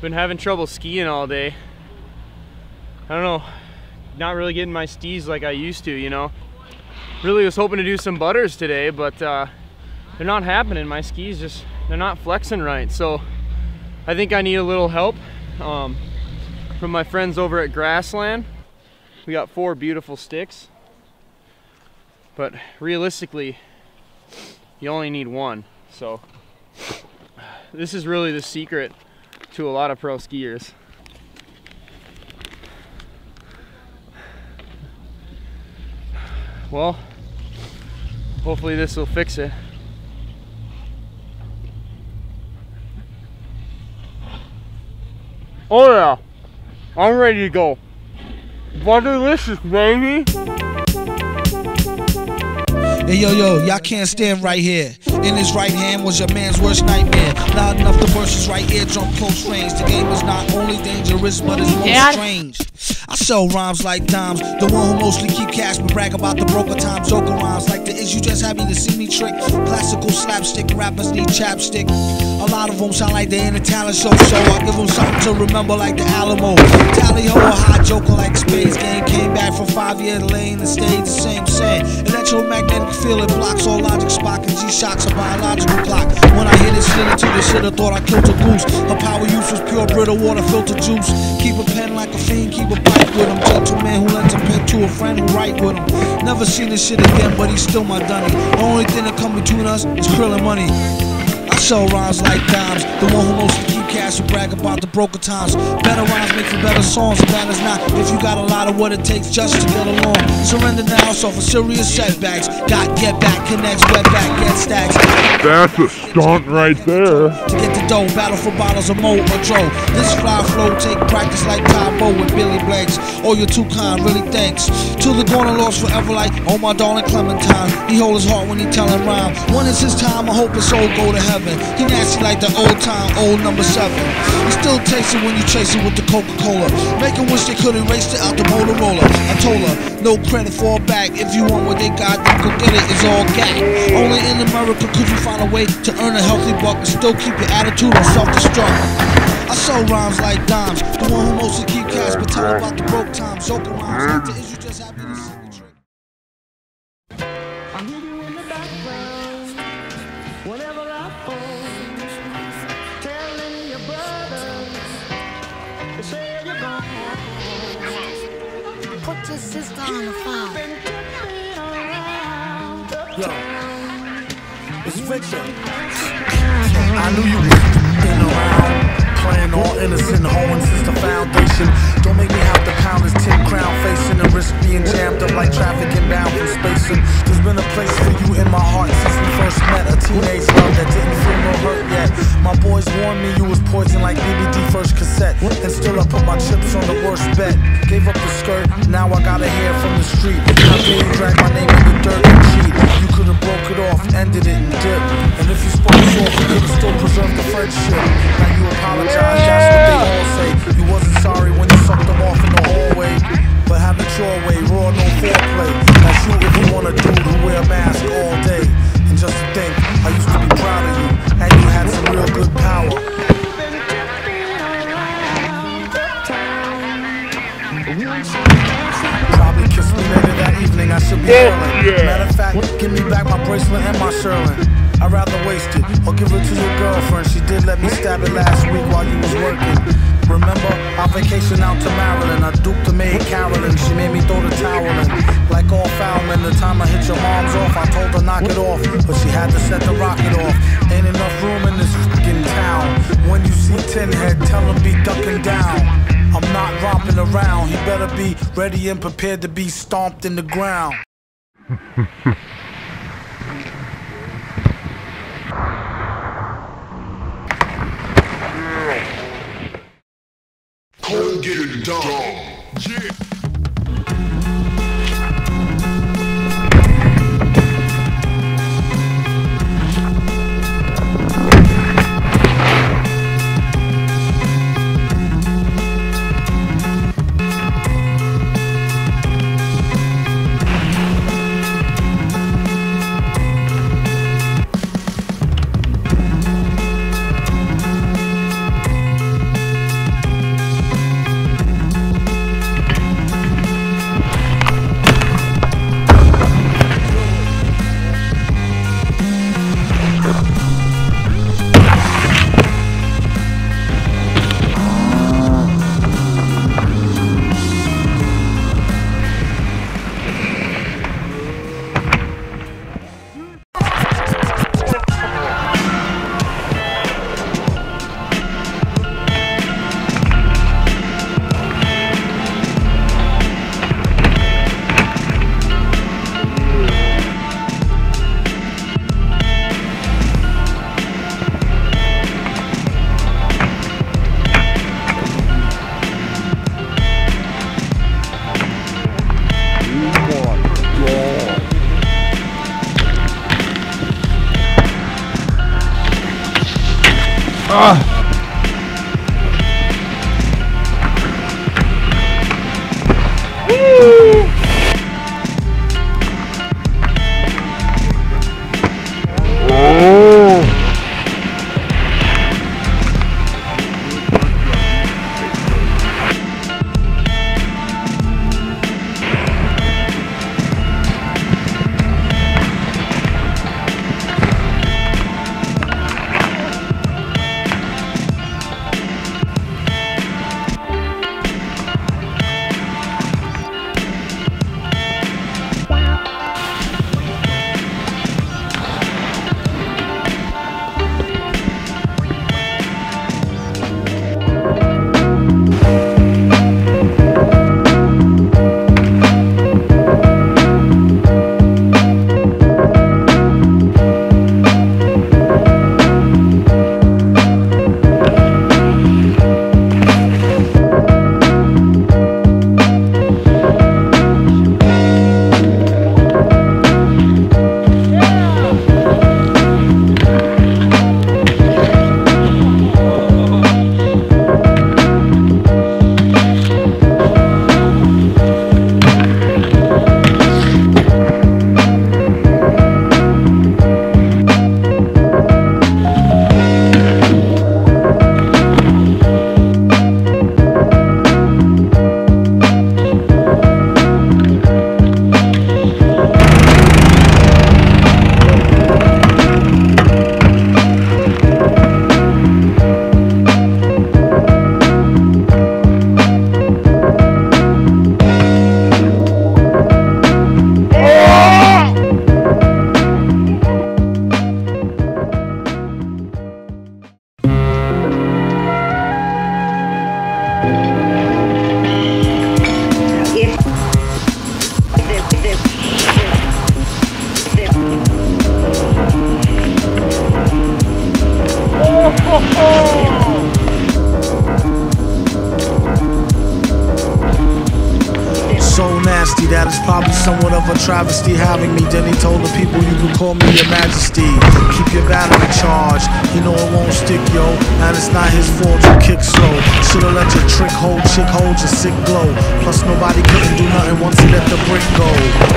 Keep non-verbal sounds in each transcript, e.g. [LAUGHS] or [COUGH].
Been having trouble skiing all day. I don't know, not really getting my stees like I used to, you know. Really was hoping to do some butters today, but uh, they're not happening. My skis just, they're not flexing right. So I think I need a little help um, from my friends over at Grassland. We got four beautiful sticks, but realistically, you only need one. So this is really the secret to a lot of pro skiers. Well, hopefully this will fix it. Oh yeah, I'm ready to go. Butterlicious, baby. Hey yo yo, y'all can't stand right here. In his right hand was your man's worst nightmare. Loud enough to burst his right eardrum close range. The game is not only dangerous, but it's most strange. I sell rhymes like dimes. The one who mostly keep cash but brag about the broker times. Joker rhymes like the is you just happy to see me trick. Classical slapstick rappers need chapstick. A lot of them sound like they in a talent show, so I give them something to remember like the Alamo. Tally ho, a hot joker like Space Ghost. Came back from five year lane and stayed the same same. Electromagnetic field it blocks all logic, Spock and G shocks a biological clock. Into the shit, I thought I killed a goose. Her power use was pure brittle water filter juice. Keep a pen like a fiend, keep a pipe with him. Gentleman who lends a pen to a friend who write with him. Never seen this shit again, but he's still my dunny. The only thing that come between us is krill and money. I sell rhymes like dimes. The one who mostly keep cash and brag about the broker times. Better rhymes make for better songs, that is not if you got a lot of what it takes just to get along. Surrender now, so for serious setbacks. Got get back, connects, wet back, get stacks. That's a stunt right there. To get the dough, battle for bottles of Mo or Dro. This fly flow take practice like Tae Bo with Billy Blanks. Oh, you're too kind, really thanks. To the corner lost forever like, oh my darling Clementine. He hold his heart when he tellin' rhyme. When it's his time, I hope his soul go to heaven. He nasty like the old time, old number seven. He still tastes it when you chase it with the Coca-Cola. Make 'em wish they could erase it out the Motorola. I told her, no credit for a bag. If you want what they got, then go get it. It's all gag. Only in America could you find a way to earn a healthy buck and still keep your attitude on self-destruct. I sell rhymes like dimes. The one who mostly keep cash, but tell about the broke times. Joker rhymes like the is you just happy to see sister on the phone. Been tipping around the Yo, it's Richard. I knew you was in around. Playing all innocent, hoeing since the foundation. Don't make me have to pound this tin crown facing and risk being jammed up like traffic inbound from spacing. There's been a place for you in my heart since we first met. A teenage love that didn't feel no hurt yet. My boys warned me you was poison like BBD first cassette. And still I put my chips on the worst bet. Gave up the skirt, now I gotta hear from the street. Dare you drag my name in the dirt and cheat? You broke it off, ended it and dipped. And if you spoke short, you could've still preserved the friendship. Now you apologize, that's what they all say. You wasn't sorry when you sucked them off in the hallway. But have it your way, raw, no girlfriend. She did let me stab it last week while you was working. Remember our vacation out to Maryland? I duped the maid Carolyn. She made me throw the towel in. Like all foul men, the time I hit your mom's off, I told her knock it off, but she had to set the rocket off. Ain't enough room in this fucking town. When you see Tin Head, tell him be ducking down. I'm not romping around. He better be ready and prepared to be stomped in the ground. [LAUGHS] It. Yeah. That it's probably somewhat of a travesty having me. Then he told the people you can call me your majesty. Keep your battery charged. You know it won't stick, yo. And it's not his fault you kick slow. Should've let your trick hold, chick hold your sick glow. Plus nobody couldn't do nothing once he let the brick go.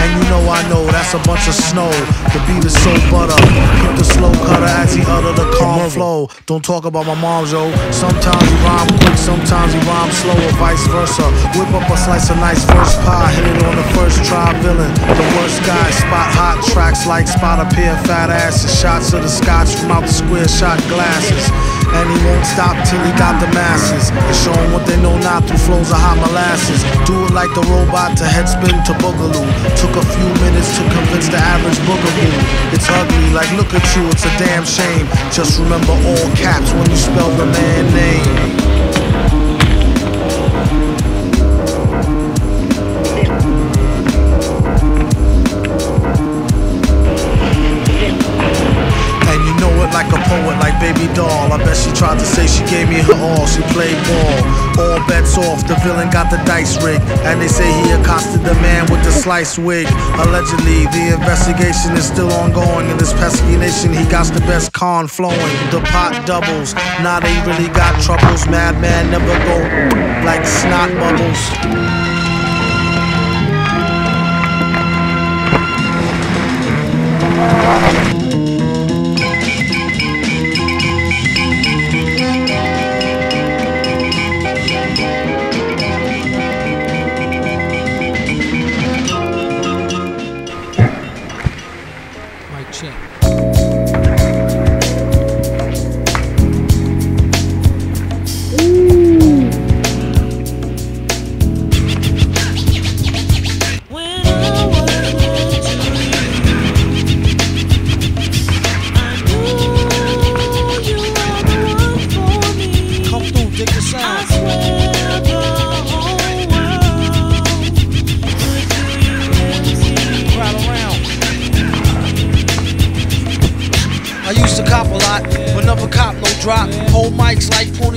And you know I know that's a bunch of snow. The beat is so butter. Keep the he utter the calm flow. Don't talk about my mom, yo. Sometimes he rhyme quick, sometimes he rhyme slow, or vice versa. Whip up a slice of nice verse pie, hit it on the first try. Villain, the worst guy. Spot hot tracks like spot a pair of fat asses. Shots of the scotch from out the square shot glasses. And he won't stop till he got the masses. And show what they know through flows of hot molasses. Do it like the robot to head spin to boogaloo. Took a few minutes to convince the average boogaboo. It's ugly, like look at you, it's a damn shame. Just remember all caps when you spell the man name. Doll. I bet she tried to say she gave me her all. She played ball. All bets off. The villain got the dice rigged. And they say he accosted the man with the sliced wig. Allegedly, the investigation is still ongoing. In this pesky nation, he got the best con flowing. The pot doubles. Now they really got troubles. Madman never go like snot bubbles. Mic check.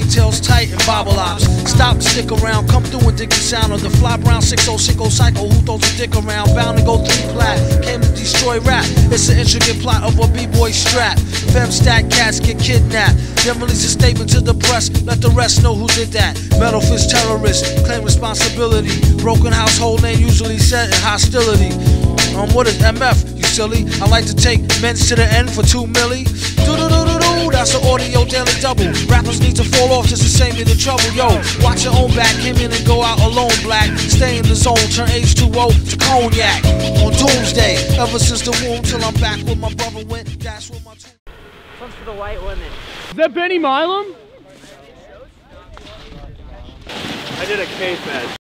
Like tight and bobble ops. Stop stick around, come through and dig the sound of the fly brown 6060 psycho who throws a dick around. Bound to go three plat, came to destroy rap. It's an intricate plot of a b-boy strap. Fem stack cats get kidnapped. Then release a statement to the press, let the rest know who did that. Metal Face terrorist, claim responsibility. Broken household name usually set in hostility. Um, what is MF? You silly. I like to take men's to the end for two milli. Daily double. Rappers need to fall off just to save me the trouble. Yo, watch your own back. Came in and go out alone, black. Stay in the zone. Turn H2O to cognac. On doomsday. Ever since the womb till I'm back where my brother went. That's where my two. One's for the white women. Is that Benny Milam? I did a cave match.